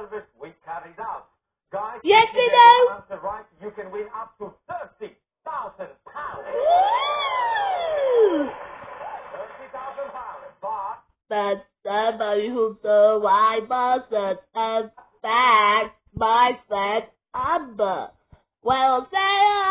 to the service we carried out. Guys, Yes, you know. the answer right, you can win up to thirty thousand pounds. Thirty thousand pounds. But But somebody who the white bosses and back my friend Amber. Well, that